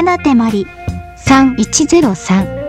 花手まり3103